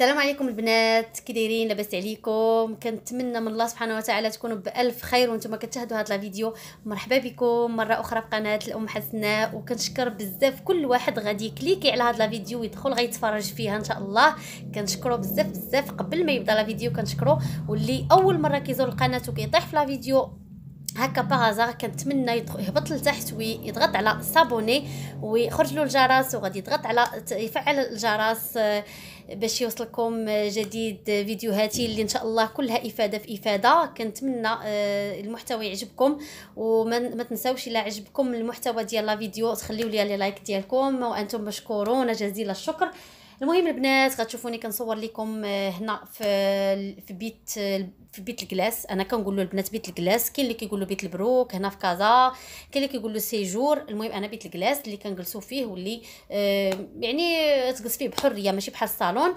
السلام عليكم البنات كي دايرين؟ لاباس عليكم. كنتمنى من الله سبحانه وتعالى تكونوا بألف خير وأنتم كتشاهدوا هذا الفيديو مرحبا بكم. مرة أخرى في قناة الأم حسناء. وكنشكر بزاف كل واحد غادي يكليكي على هذا الفيديو ويدخل غيتفرج فيها إن شاء الله. كنشكروا بزاف بزاف. قبل ما يبدا الفيديو كنشكروا واللي أول مرة كيزور القناة وكيطيح في الفيديو هكا باغازار كنتمنى يهبط لتحت ويضغط على سابوني ويخرج له الجرس وغادي يضغط على يفعل الجرس. آه، باش يوصلكم جديد فيديوهاتي اللي إن شاء الله كلها إفادة في إفادة. كنتمنى آه، المحتوى يعجبكم. وما تنساوش إلا عجبكم المحتوى ديال la vidéo تخليو les likes ديالكم. وأنتم مشكورون جزيل الشكر. المهم البنات غتشوفوني كنصور لكم آه، هنا في في بيت في بيت ال glace. أنا كنقول له البنات بيت ال glace كاين اللي كيقول له بيت البروك هنا في كازا كاين اللي كيقول له séjour. المهم أنا بيت ال glace اللي كنجلسوا فيه واللي آه يعني تجلس فيه بحرية ماشي بحال الصالون.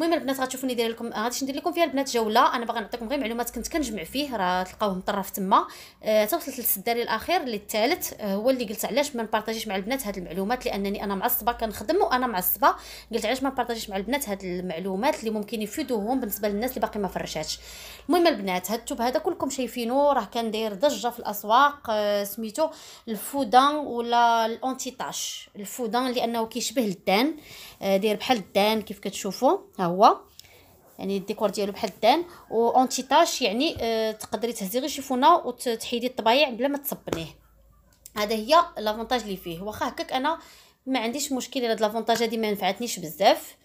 المهم البنات غتشوفوني دايره لكم غادي ندير لكم فيها البنات جولة. أنا باغا نعطيكم غير معلومات كنت كنجمع فيه راه تلقاوه مطرف تما. آه توصلت للسداري الأخير اللي الثالث آه هو اللي قلت علاش ما نبارطاجيش مع البنات هاد المعلومات لأنني أنا معصبة كنخدم وأنا معصبة. قلت علاش ما نبارطاجيش مع البنات هاد المعلومات اللي ممكن يفيدوهم بالنسبة للناس اللي باقي ما فرشاتش. المهم البنات هاد التوب هذا كلكم شايفينه راه كان داير ضجة في الأسواق. آه سميتو الفودان ولا ال anti-tache الفودان لأنه كيشبه ال daim. داير بحال ال daim كيف كتشوفوا ها هو يعني الديكور ديالو بحال ال daim. anti-tache يعني آه تقدري تهزي غير شيفونه وتحيدي الطبايع بلا ما تصبنيه. هذا هي l'avantage اللي فيه. واخا هكاك أنا ما عنديش مشكل هاد l'avantage هادي ما نفعتنيش بزاف.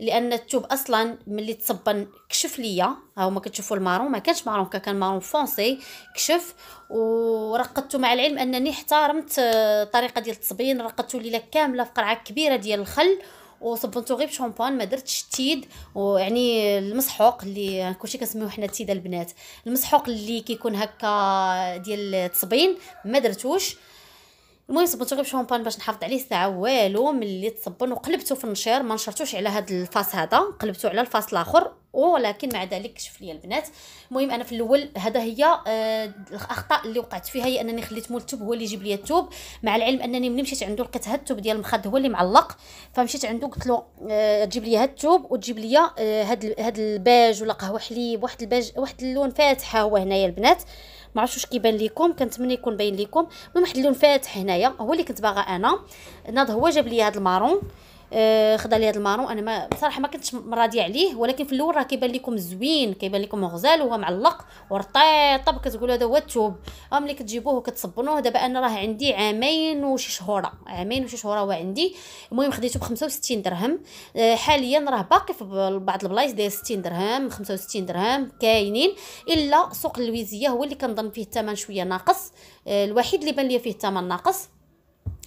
لأن الثوب أصلا ملي تصبن كشف ليا. ها هما كتشوفوا ال marron. ما كانش marron كان marron foncé كشف. ورقدته مع العلم أنني احترمت الطريقة ديال التصبين. رقدته ليلة كاملة في قرعة كبيرة ديال الخل. وصبنتو غير بشامبان ما درتش التيد ويعني المسحوق اللي كلشي كنسميوه حنا التيد البنات. المسحوق اللي كيكون هكا ديال التصبين ما درتوش. المهم صبنتو غير بشامبان باش نحافظ عليه ساعه والو ملي تصبن وقلبته في النشير ما نشرتوش على هذا ال face هذا قلبته على ال face الآخر ولكن مع ذلك كشف لي البنات. المهم أنا في الأول هذا هي آه الأخطاء اللي وقعت فيها هي أنني خليت مول التوب هو اللي يجيب لي التوب مع العلم أنني ملي مشيت عنده لقيت هاد التوب ديال المخد هو اللي معلق فمشيت عنده قلت له آه تجيب لي هاد التوب وتجيب لي آه هاد هاد الباج ولا قهوة حليب واحد الباج واحد اللون فاتح هو هنايا البنات. ما عرفتش واش كيبان لكم كنتمنى يكون باين لكم المهم واحد اللون فاتح هنايا هو اللي كنت باغا أنا. ناض هو جاب لي هذا ال marron. خدا لي هذا ال marron. أنا ما بصراحة ما كنتش راضية عليه ولكن في الأول راه كيبان لكم زوين كيبان لكم غزال وهو معلق ورطيطب كتقولوا هذا هو الثوب ملي كتجيبوه وكتصبنوه دابا أنا راه عندي عامين وشي شهورة عامين وشي شهورة هو عندي. المهم خديته ب 65 درهم. آه حاليا راه باقي في بعض البلايص داير 60 درهم 65 درهم كاينين. إلا سوق اللويزية هو اللي كنظن فيه الثمن شوية ناقص. آه الوحيد اللي بان لي فيه الثمن ناقص.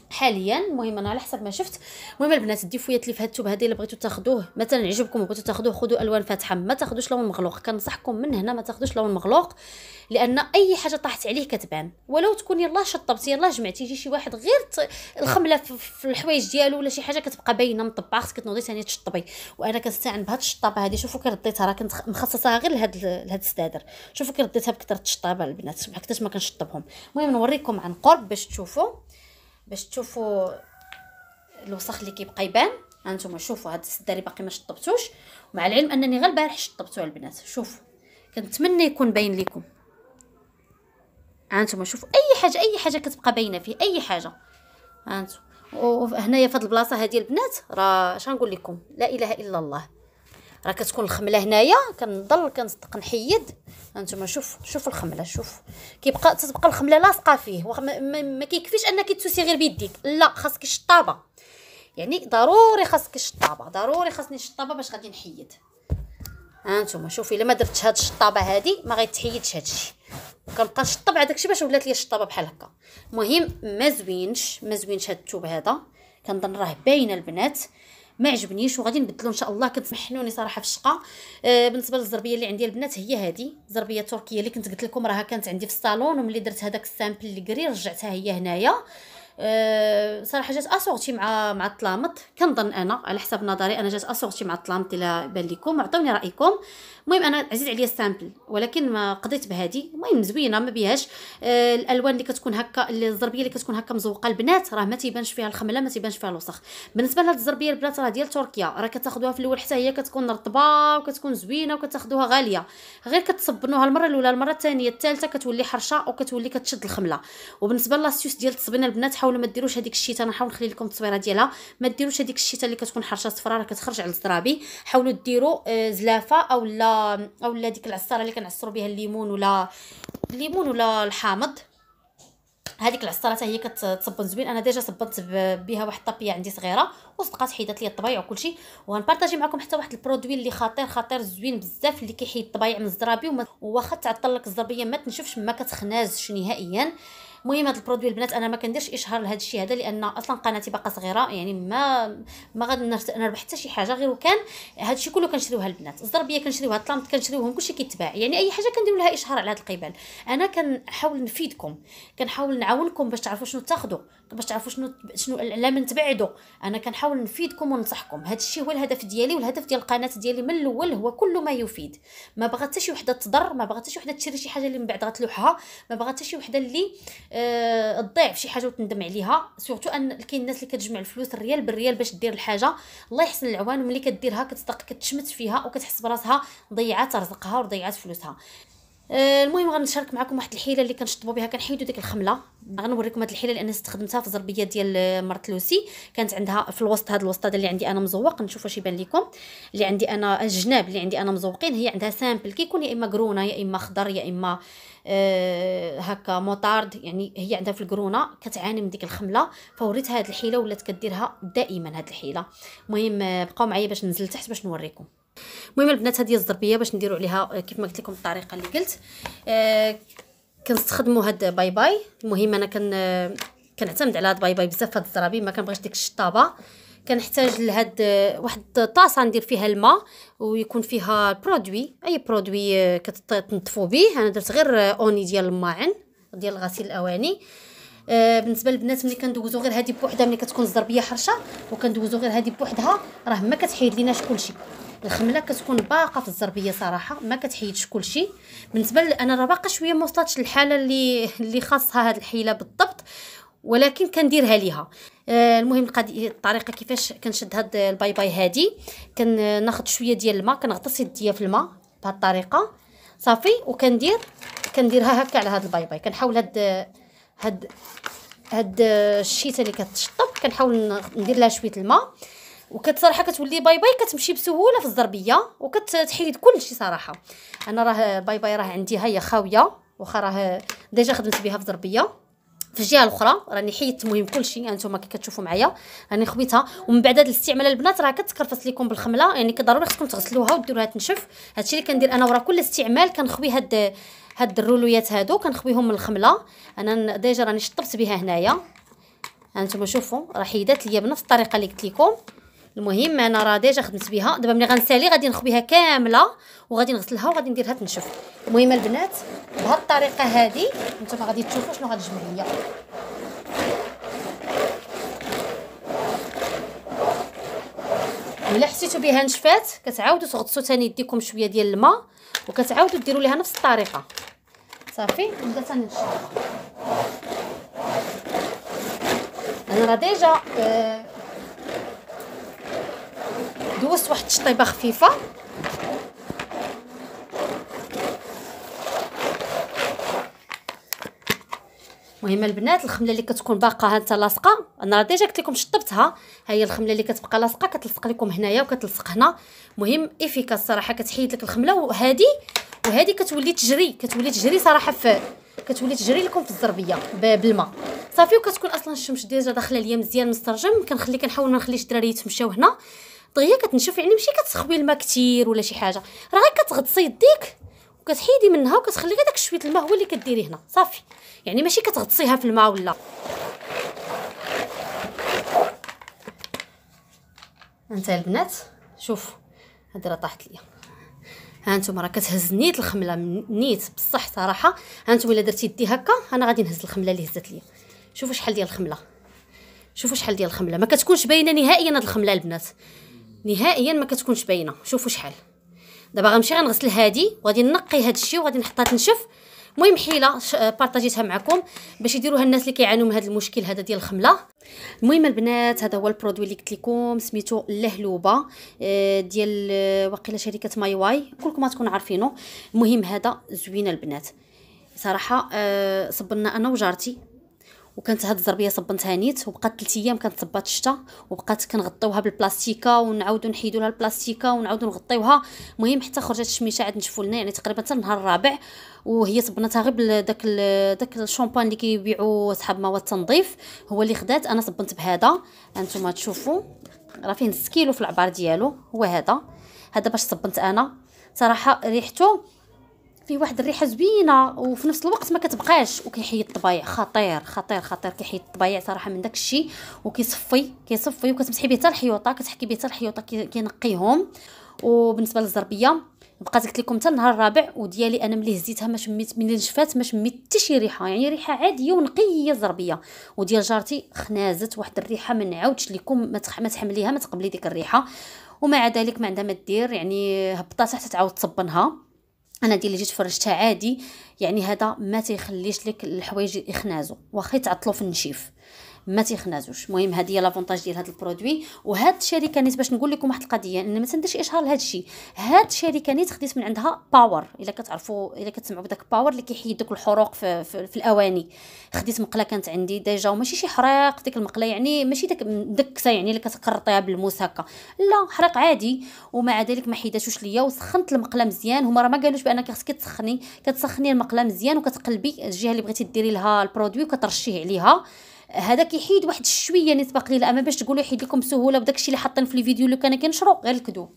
حاليا. المهم أنا على حسب ما شفت. المهم البنات les défauts اللي في هاد التوب هذه اللي بغيتو تاخذوه مثلا عجبكم وبغيتو تاخذوه خذوا ألوان فاتحة. ما تاخذوش لون مغلوق. كنصحكم من هنا ما تاخذوش لون مغلوق لأن أي حاجة طاحت عليه كتبان. ولو تكون يلاه شطبتي يلاه جمعتي يجي شي واحد غير الخملة في الحوايج ديالو ولا شي حاجة كتبقى باينة مطبعة خصك تنوضي ثاني تشطبي. وأنا كنستعن بهاد الشطابة هذه شوفوا كي رديتها راه كنت مخصصاها غير لهاد لهاد السدادر. شوفوا كي رديتها بكثرة الشطابة البنات. حتى ما كنشطبهم. المهم نوريكم عن قرب باش تشوفوا باش تشوفوا الوسخ اللي كيبقى يبان. هانتوما شوفوا هاد السداري باقي ما شطبتوش. ومع العلم أنني غير البارح شطبتو البنات. شوفوا كنتمنى يكون باين لكم هانتوما شوفوا أي حاجة أي حاجة كتبقى باينة فيه أي حاجة. هانتوما وهنايا في هاد البلاصة هادي البنات راه اش غنقول لكم؟ لا إله إلا الله. راه كتكون الخملة هنايا كنضل كنصدق نحيد. هانتوما شوف شوف الخملة شوف. كيبقى تتبقى الخملة لاصقة فيه ما, ما, ما كيكفيش أنك تسوسي غير بيديك. لا خاصك الشطابة. يعني ضروري خاصك الشطابة ضروري خاصني الشطابة باش غادي نحيد. هانتوما شوفي إلا ما درتش هاد الشطابة هادي ما غيتحيدش هادشي كنبقى نشطب على داكشي باش ولات لي الشطابة بحال هكا. المهم ما زوينش ما زوينش هاد الثوب هذا. كنظن راه باينة البنات. ما عجبنيش وغادي نبدلو إن شاء الله. كتمحنوني صراحة في الشقة. آه بالنسبة للزربية اللي عندي البنات هي هذه زربية تركية اللي كنت قلت لكم راها كانت عندي في الصالون وملي درت هذاك ال simple اللي gris رجعتها هي هنايا. أه صراحة جات assortie مع مع الطلامط. كنظن أنا على حسب نظري أنا جات assortie مع الطلامط إلا بان لكم عطوني رأيكم. المهم أنا عزيز عليا ال simple ولكن ما قضيت بهادي المهم زوينة ما بيهاش. أه الألوان اللي كتكون هكا الزربيه اللي كتكون هكا مزوقة البنات راه ما تيبانش فيها الخملة ما تيبانش فيها الوسخ. بالنسبة لهاد الزربيه البنات راه ديال تركيا راه كتاخذوها في الأول حتى هي كتكون رطبة وكتكون زوينة وكتاخذوها غالية. غير كتصبنوها المرة الأولى المرة الثانية الثالثة كتولي حرشة وكتولي كتشد الخملة. وبالنسبة l'astuce ديال التصبينه البنات حاولوا ما ديروش هذيك الشيته أنا نحاول نخلي لكم التصويرة ديالها. ما ديروش هذيك الشيته اللي كتكون حرشة صفراء راه كتخرج على الزرابي. حاولوا ديروا آه، زلافة أو لا أو لا ديك العصارة اللي كنعصروا بها الليمون ولا الليمون ولا الحامض. هذيك العصارة حتى هي كتصبن زوين. أنا déjà صبنت بها واحد ال tapis عندي صغيرة وصدقات حيدت لي الطبايع وكلشي. وغنبارطاجي معكم حتى واحد ال produit اللي خطير خطير زوين بزاف اللي كيحيد الطبايع من الزرابي وواخا تعطل لك الزربية ما تنشفش ما كتخنازش نهائيا. المهم هذا البرودوي البنات أنا ما كنديرش إشهار لهذا الشيء هذا لأن أصلا قناتي باقا صغيرة يعني ما ما غادي نربح حتى شي حاجة غير وكان هذا الشيء كله كنشريوها البنات. الزربيه كنشريوها الطلامط كنشريوهم كلشي كيتباع. يعني أي حاجة كنديروا لها إشهار على هذا القبال. أنا كنحاول نفيدكم كنحاول نعاونكم باش تعرفوا شنو تاخذوا باش تعرفوا شنو شنو لا من تبعدوا أنا كنحاول نفيدكم وننصحكم. هذا الشيء هو الهدف ديالي والهدف ديال القناة ديالي من الأول هو كل ما يفيد. ما بغات حتى شي وحدة تضر ما بغات حتى شي وحدة تشري شي حاجة اللي من بعد غتلوحها ما بغات حتى شي وحدة اللي آه تضيع في شي حاجة وتندم عليها. surtout أن كاين الناس اللي كتجمع الفلوس الريال بالريال باش دير الحاجة. الله يحسن العوان ملي كديرها كتصدق كتشمت فيها وكتحس براسها ضيعات رزقها وضيعات فلوسها. المهم غنشارك معكم واحد الحيلة اللي كنشطبوا بها كنحيدوا ديك الخملة. غنوريكم هاد الحيلة لأن استخدمتها في الزربيه ديال مرت لوسي. كانت عندها في الوسط هاد الوسط هذا اللي عندي أنا مزوق. نشوف واش يبان لكم اللي عندي أنا الجناب اللي عندي أنا مزوقين هي عندها simple. كيكون يا إما grenat يا إما خضر يا إما آه هكا موطارد. يعني هي عندها في ال grenat كتعاني من ديك الخملة. فوريتها هاد الحيلة ولات كديرها دائما هاد الحيلة. المهم آه، بقاو معايا باش ننزل تحت باش نوريكم. المهم البنات هذه الزربيه باش نديروا عليها آه، كيف ما قلت لكم الطريقة اللي قلت. آه كنستخدموا هاد باي باي. المهم أنا كن آه، كنعتمد على هاد باي باي بزاف هاد الزرابي ما كنبغيش ديك الشطابة. كنحتاج لهاد آه، واحد طاسه ندير فيها الماء ويكون فيها produit. أي produit كتنظفوا به. أنا درت غير أوني ديال الماعن ديال غسيل الأواني. آه بالنسبة للبنات ملي كندوزو غير هذه بوحدها ملي كتكون الزربيه حرشة وكندوزو غير هذه بوحدها راه ما كتحيد ليناش كلشي. الخمله كتكون باقة في الزربية صراحة ما كتحيدش كلشي. بالنسبة أنا راه باقا شوية ما وصلتش للحالة اللي اللي خاصها هاد الحيلة بالضبط ولكن كنديرها ليها. آه المهم الطريقة كيفاش كنشد هاد الباي باي هادي. كناخذ شوية ديال الماء كنغطس يديا في الماء بهاد الطريقة. صافي وكندير كنديرها هكا على هاد الباي باي. كنحاول هاد هاد هاد الشيتة اللي كتشطب كنحاول ندير لها شوية الماء. وكتصراحه كتولي باي باي كتمشي بسهولة في الزربيه وكتحيد كل شيء صراحة. أنا راه باي باي راه عندي هي خاوية واخا راه déjà خدمت بها في الزربيه في الجهة الأخرى راني حيدت المهم كلشي نتوما كي كتشوفوا معايا. راني خويتها ومن بعد هذا الاستعمال البنات راه كتكرفس لكم بالخملة يعني ضروري خصكم تغسلوها وديروها تنشف. هادشي اللي كندير أنا ورا كل استعمال كنخوي هاد هاد الرولويات هادو كنخويهم من الخملة. أنا déjà راني شطبت بها هنايا. هانتوما شوفوا راه حيدات ليا بنفس الطريقة اللي قلت لكم. المهم أنا راه déjà خدمت بها دابا ملي غنسالي غادي نخبيها كاملة وغادي نغسلها وغادي نديرها تنشف. المهم البنات بهذه الطريقة هذه نتوما غادي تشوفوا شنو غتجمع ليا الا حسيتوا بها نشفات كتعاودوا تغطسوا ثاني يديكم شوية ديال الماء وكتعاودوا ديروا ليها نفس الطريقة. صافي؟ نبدأ نشرب أنا راه ديجا آه دوزت واحد الشطيبه خفيفة. المهم البنات الخملة اللي كتكون باقا هانتا لاصقة. أنا déjà قلت لكم شطبتها. ها هي الخملة اللي كتبقى لاصقة كتلصق لكم هنايا وكتلصق هنا. المهم efficace صراحة كتحيد لك الخملة. وهذه وهذه كتولي تجري كتولي تجري صراحة في كتولي تجري لكم في الزربية بالماء. صافي وكتكون أصلا الشمس déjà داخلة ليا مزيان من السرجم. كنخلي كنحاول ما نخليش الدراري يتمشاو هنا. دغيا كتنشف يعني ماشي كتسخبي الماء كثير ولا شي حاجة. راه غير كتغطسي يديك وكتحيدي منها وكتخلي غير داك شوية الماء هو اللي كديري هنا. صافي. يعني ماشي كتغطسيها في الماء ولا. انت البنات شوف هادي راه طاحت ليا. ها أنتم راه كتهز نيت الخملة نيت بصح صراحة. ها أنتم إلا درتي يدي هكا أنا غادي نهز الخملة اللي هزت ليا. شوفوا شحال ديال الخملة. شوفوا شحال ديال الخملة. ما كتكونش باينة نهائيا هاد الخملة البنات. نهائيا ما كتكونش باينة. شوفوا شحال. دابا غنمشي غنغسل هادي وغادي نقي هاد الشيء وغادي نحطها تنشف. المهم حيلة بارطاجيتها معكم باش يديروها الناس اللي كيعانوا من هذا المشكل هذا ديال الخملة. المهم البنات هذا هو ال produit اللي قلت لكم سميتو اللهلوبه آه، ديال آه، وقيله شركة My Way. كلكم تكونوا عارفينه. المهم هذا زوين البنات. صراحة آه، صبنا أنا وجارتي. وكانت هاد الزربيه صبنتها نيت وبقات 3 أيام كانت صبات الشتا وبقات كنغطيوها بالبلاستيكة ونعاودو نحيدو لها البلاستيكة ونعاودو نغطيوها. المهم حتى خرجت الشميشه عاد نشفوا لنا يعني تقريبا حتى النهار الرابع وهي صبنتها غير بداك داك الشامبان اللي كيبيعوا صحاب مواد التنظيف هو اللي خدات. أنا صبنت بهذا. هانتوما تشوفوا راه فيه نص كيلو في العبار ديالو. هو هذا. هذا باش صبنت أنا. صراحة ريحته فيه واحد الريحة زوينة وفي نفس الوقت ما كتبقاش وكيحيد الطبايع خطير خطير خطير كيحيد الطبايع صراحة من داك الشيء وكيصفي كيصفي وكتمسحي به حتى الحيوطة كتحكي به حتى الحيوطة كينقيهم. وبالنسبة للزربية بقات قلت لكم حتى النهار الرابع وديالي أنا ملي هزيتها ما شميت ملي نشفات ما شميت حتى شي ريحة. يعني ريحة عادية ونقية زربيه وديال جارتي خنازت واحد الريحة ما نعاودش لكم ما تحمليها ما تقبلي ديك الريحة. ومع ذلك ما عندها ما دير يعني هبطات حتى تعاود تصبنها. أنا ديال اللي جيت فرجتها عادي يعني هذا ما تيخليش لك الحوايج يخنازوا واخا يتعطلوا في النشيف. ما تيخنازوش. المهم هذه هي l'avantage ديال هذا ال produit. وهاد الشركة نيت باش نقول لكم واحد القضية إن ما تنديرش اشهار لهذا الشيء هاد الشركة نيت خديت من عندها Power إلا كتعرفوا إلا كتسمعوا بداك Power اللي كيحيد دوك الحروق في, في, في الأواني. خديت مقلة كانت عندي déjà وماشي شي حريق. ديك المقلة يعني ماشي داك مدكسه يعني اللي كتقرطيها بالموس هكا. لا حريق عادي. ومع ذلك ما حيداتوش ليا. وسخنت المقلة مزيان. هما راه ما قالوش بأنك خصك تسخني. كتسخني المقلة مزيان وكتقلبي الجهة اللي بغيتي ديري لها ال produit وكترشيه عليها. هذا كيحيد واحد شوية نسبة قليلة أما باش تقولوا يحيد لكم بسهوله بداك الشيء اللي حاطين في الفيديو اللي كان كينشرو غير الكذوب.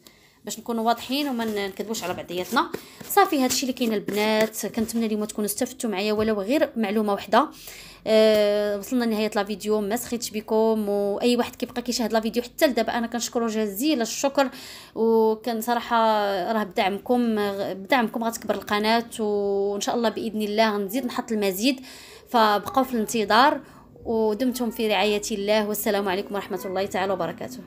باش نكونوا واضحين وما نكذبوش على بعضياتنا. صافي هذا الشيء اللي كاين البنات كنتمنى اليوم تكونوا استفدتوا معايا ولو غير معلومة واحدة أه وصلنا لنهاية la vidéo. ما سخيتش بكم. وأي واحد كيبقى كيشاهد la vidéo حتى لدابا أنا كنشكرو جزيل الشكر. وكان صراحة راه بدعمكم بدعمكم غتكبر القناة. وإن شاء الله بإذن الله نزيد نحط المزيد. فبقاو في الانتظار. ودمتم في رعاية الله والسلام عليكم ورحمة الله تعالى وبركاته.